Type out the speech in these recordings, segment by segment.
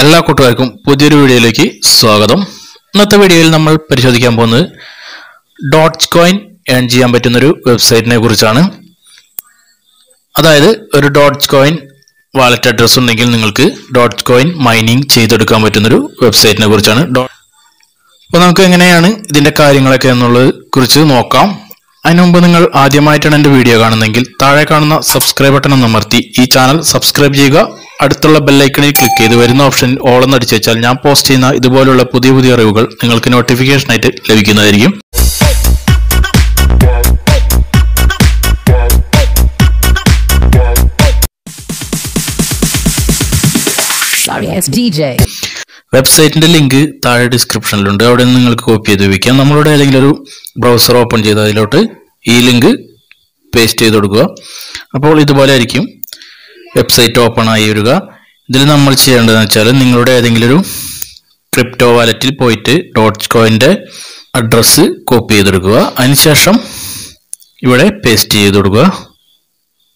കൂട്ടുകാർക്കും പുതിയൊരു വീഡിയോയിലേക്ക് സ്വാഗതം. ഇന്നത്തെ വീഡിയോയിൽ നമ്മൾ പരിശോധിക്കാൻ പോകുന്നത് ഡോട്ട് കോയിൻ ഏൺ ചെയ്യാൻ പറ്റുന്ന ഒരു വെബ്സൈറ്റിനെ കുറിച്ചാണ്. അതായത് ഒരു ഡോട്ട് കോയിൻ വാലറ്റ് അഡ്രസ് ഉണ്ടെങ്കിൽ നിങ്ങൾക്ക് ഡോട്ട് കോയിൻ മൈനിങ് ചെയ്തെടുക്കാൻ പറ്റുന്നൊരു വെബ്സൈറ്റിനെ കുറിച്ചാണ്. അപ്പോൾ നമുക്ക് എങ്ങനെയാണ് ഇതിന്റെ കാര്യങ്ങളൊക്കെ എന്നുള്ളത് കുറിച്ച് നോക്കാം. അതിനു മുമ്പ് നിങ്ങൾ ആദ്യമായിട്ടാണ് എന്റെ വീഡിയോ കാണുന്നതെങ്കിൽ താഴെ കാണുന്ന സബ്സ്ക്രൈബ് ബട്ടൺ അമർത്തി ഈ ചാനൽ സബ്സ്ക്രൈബ് ചെയ്യുക. അടുത്തുള്ള ബെല്ലൈക്കണിൽ ക്ലിക്ക് ചെയ്ത് വരുന്ന ഓപ്ഷൻ ഓൾ എന്ന് അടിച്ചു വെച്ചാൽ ഞാൻ പോസ്റ്റ് ചെയ്യുന്ന ഇതുപോലുള്ള പുതിയ പുതിയ അറിവുകൾ നിങ്ങൾക്ക് നോട്ടിഫിക്കേഷനായിട്ട് ലഭിക്കുന്നതായിരിക്കും. വെബ്സൈറ്റിന്റെ ലിങ്ക് താഴെ ഡിസ്ക്രിപ്ഷനിലുണ്ട് അവിടെ നിന്ന് നിങ്ങൾക്ക് കോപ്പി ചെയ്ത് വയ്ക്കാം നമ്മളുടെ ഏതെങ്കിലും ഒരു ബ്രൗസർ ഓപ്പൺ ചെയ്ത് അതിലോട്ട് ഈ ലിങ്ക് പേസ്റ്റ് ചെയ്ത് കൊടുക്കുക. അപ്പോൾ ഇതുപോലെ ആയിരിക്കും. വെബ്സൈറ്റ് ഓപ്പൺ ആയി വരിക. ഇതിൽ നമ്മൾ ചെയ്യേണ്ടതെന്ന് വെച്ചാൽ നിങ്ങളുടെ ഏതെങ്കിലും ഒരു ക്രിപ്റ്റോ വാലറ്റിൽ പോയിട്ട് ഡോട്ട് കോയിന്റെ അഡ്രസ്സ് കോപ്പി ചെയ്തെടുക്കുക. അതിനുശേഷം ഇവിടെ പേസ്റ്റ് ചെയ്ത് കൊടുക്കുക.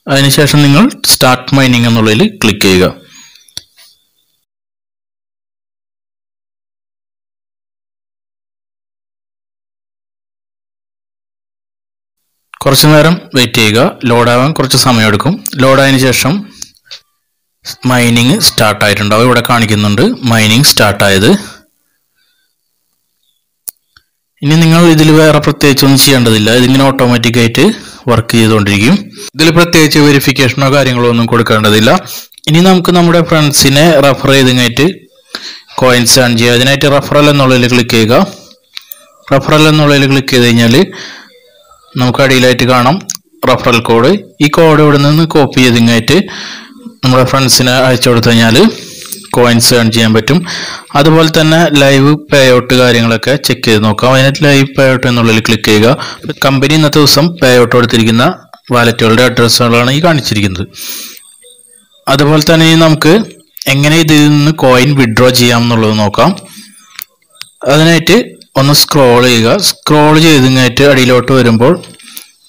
അതിനുശേഷം നിങ്ങൾ സ്റ്റാർട്ട് മൈനിങ് എന്നുള്ളതിൽ ക്ലിക്ക് ചെയ്യുക. കുറച്ചു നേരം വെയിറ്റ് ചെയ്യുക. ലോഡാവാൻ കുറച്ച് സമയമെടുക്കും. ലോഡായതിനു ശേഷം മൈനിങ് സ്റ്റാർട്ട് ആയിട്ടുണ്ടാവും ഇവിടെ കാണിക്കുന്നുണ്ട്. മൈനിങ് സ്റ്റാർട്ട് ആയത് ഇനി നിങ്ങൾ ഇതിൽ വേറെ പ്രത്യേകിച്ച് ഒന്നും ചെയ്യേണ്ടതില്ല. ഇതിങ്ങനെ ഓട്ടോമാറ്റിക് ആയിട്ട് വർക്ക് ചെയ്തുകൊണ്ടിരിക്കും. ഇതിൽ പ്രത്യേകിച്ച് വെരിഫിക്കേഷനോ കാര്യങ്ങളോ ഒന്നും കൊടുക്കേണ്ടതില്ല. ഇനി നമുക്ക് നമ്മുടെ ഫ്രണ്ട്സിനെ റെഫർ ചെയ്തിങ്ങായിട്ട് കോയിൻസ് ഏൺ ചെയ്യുക അതിനായിട്ട് റെഫറൽ എന്നുള്ളതിൽ ക്ലിക്ക് ചെയ്യുക. റെഫറൽ എന്നുള്ളതിൽ ക്ലിക്ക് ചെയ്ത് കഴിഞ്ഞാൽ നമുക്ക് അടിയിലായിട്ട് കാണാം. റഫറൽ കോഡ് ഈ കോഡ് ഇവിടെ നിന്ന് കോപ്പി ചെയ്തിങ്ങായിട്ട് നമ്മുടെ ഫ്രണ്ട്സിന് അയച്ചു കൊടുത്തു കഴിഞ്ഞാൽ കോയിൻസ് ഏൺ ചെയ്യാൻ പറ്റും. അതുപോലെ തന്നെ ലൈവ് പേ ഔട്ട് കാര്യങ്ങളൊക്കെ ചെക്ക് ചെയ്ത് നോക്കാം അതിനായിട്ട് ലൈവ് പേ ഔട്ട് എന്നുള്ളതിൽ ക്ലിക്ക് ചെയ്യുക. കമ്പനി ഇന്നത്തെ ദിവസം പേ ഔട്ട് കൊടുത്തിരിക്കുന്ന വാലറ്റുകളുടെ അഡ്രസ്സുകളാണ് ഈ കാണിച്ചിരിക്കുന്നത്. അതുപോലെ തന്നെ നമുക്ക് എങ്ങനെ ഇതിൽ നിന്ന് കോയിൻ വിഡ്രോ ചെയ്യാം എന്നുള്ളത് നോക്കാം. അതിനായിട്ട് ഒന്ന് സ്ക്രോൾ ചെയ്യുക. സ്ക്രോൾ ചെയ്തിങ്ങായിട്ട് അടിയിലോട്ട് വരുമ്പോൾ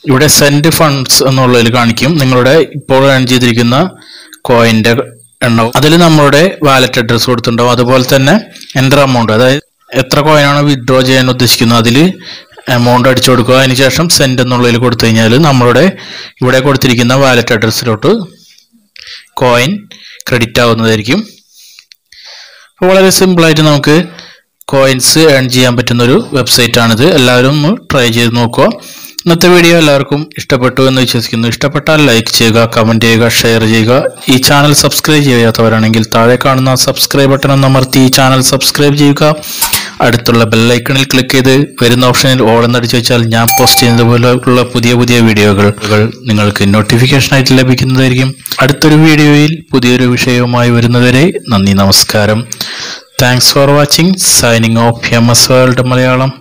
ഇവിടെ സെൻഡ് ഫണ്ട്സ് എന്നുള്ളതിൽ കാണിക്കും. നിങ്ങളുടെ ഇപ്പോൾ ഏൺ ചെയ്തിരിക്കുന്ന കോയിന്റെ എണ്ണവും അതിൽ നമ്മളുടെ വാലറ്റ് അഡ്രസ്സ് കൊടുത്തിട്ടുണ്ടാവും. അതുപോലെ തന്നെ എന്റർ എമൗണ്ട് അതായത് എത്ര കോയിനാണ് വിഡ്രോ ചെയ്യാൻ ഉദ്ദേശിക്കുന്നത് അതിൽ എമൗണ്ട് അടിച്ചു കൊടുക്കുക. അതിനുശേഷം സെൻഡ് എന്നുള്ളതിൽ കൊടുത്തു കഴിഞ്ഞാൽ നമ്മളുടെ ഇവിടെ കൊടുത്തിരിക്കുന്ന വാലറ്റ് അഡ്രസ്സിലോട്ട് കോയിൻ ക്രെഡിറ്റ് ആവുന്നതായിരിക്കും. അപ്പോൾ വളരെ സിമ്പിളായിട്ട് നമുക്ക് കോയിൻസ് ഏൺ ചെയ്യാൻ പറ്റുന്നൊരു വെബ്സൈറ്റ് ആണിത്. എല്ലാവരും ഒന്ന് ട്രൈ ചെയ്ത് നോക്കുക. ഇന്നത്തെ വീഡിയോ എല്ലാവർക്കും ഇഷ്ടപ്പെട്ടു എന്ന് വിശ്വസിക്കുന്നു. ഇഷ്ടപ്പെട്ടാൽ ലൈക്ക് ചെയ്യുക കമന്റ് ചെയ്യുക ഷെയർ ചെയ്യുക. ഈ ചാനൽ സബ്സ്ക്രൈബ് ചെയ്യാത്തവരാണെങ്കിൽ താഴെ കാണുന്ന സബ്സ്ക്രൈബ് ബട്ടൺ അമർത്തി ഈ ചാനൽ സബ്സ്ക്രൈബ് ചെയ്യുക. അടുത്തുള്ള ബെല്ലൈക്കണിൽ ക്ലിക്ക് ചെയ്ത് വരുന്ന ഓപ്ഷനിൽ ഓൾ എന്നടിച്ചു വെച്ചാൽ ഞാൻ പോസ്റ്റ് ചെയ്യുന്നത് പോലെയുള്ള പുതിയ പുതിയ വീഡിയോകൾ നിങ്ങൾക്ക് നോട്ടിഫിക്കേഷനായിട്ട് ലഭിക്കുന്നതായിരിക്കും. അടുത്തൊരു വീഡിയോയിൽ പുതിയൊരു വിഷയവുമായി വരുന്നവരെ നന്ദി നമസ്കാരം. Thanks for watching signing off M S World Malayalam.